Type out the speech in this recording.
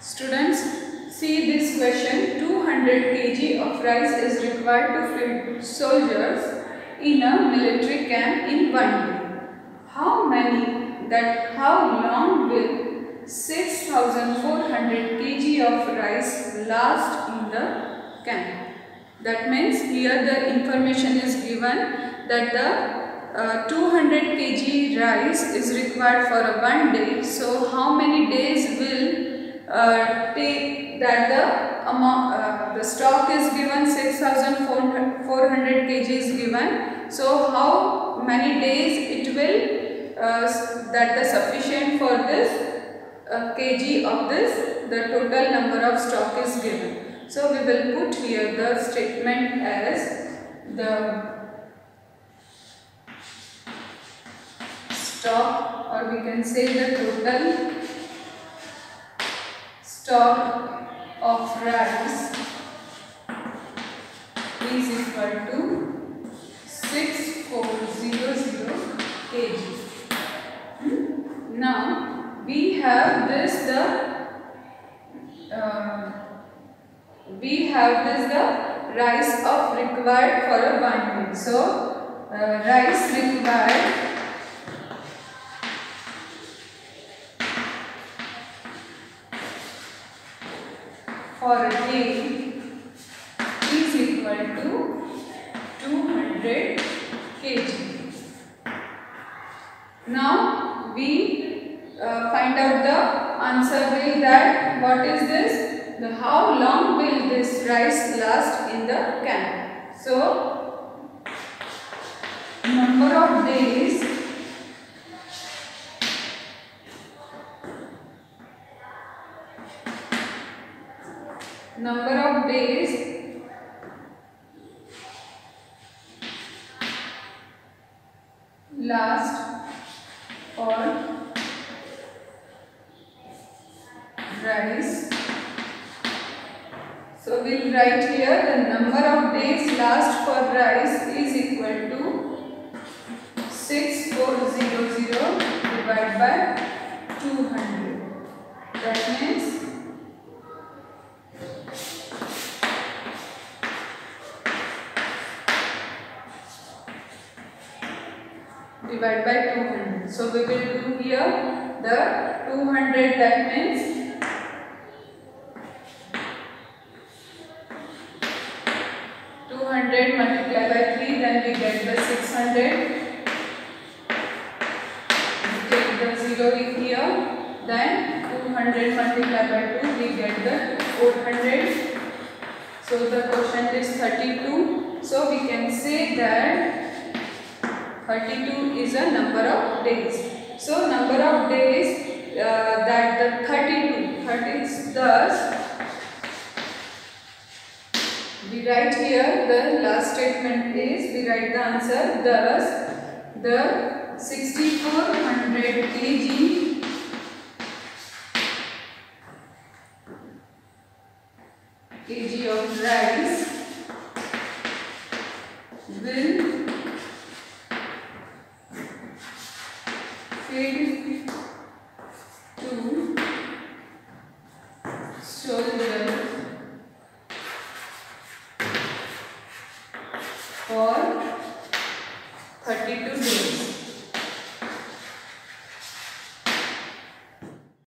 Students, see this question 200 kg of rice is required to feed soldiers in a military camp in one day. How many that how long will 6400 kg of rice last in the camp? That means here the information is given that the uh, 200 kg rice is required for a one day. So how many days will uh, take that the amount uh, the stock is given 6400 kg is given. So how many days it will uh, that the sufficient for this uh, kg of this the total number of stock is given. So we will put here the statement as the stock or we can say the total stock of rice is equal to 6400 kg. Hmm? Now we have this the uh, we have this the rice of required for a day. So uh, rice required for a day is equal to 200 kg. Now we uh, find out the answer will that what is this? The how long will this rice last in the camp? So number of days number of days last for rice. So we'll write here the number of days last for rice is equal to 6400 divided by 200. That means divide by 200. So we will do here the 200 that means Two hundred multiplied by three, then we get the six hundred. Take the zero here, then two hundred multiplied by two, we get the four hundred. So the quotient is thirty-two. So we can say that 32 is a number of days. So number of days uh, that the 32, 30 is thus we write here the last statement is we write the answer thus the 6400 kg kg of rice will filled to soldiers for 32 days.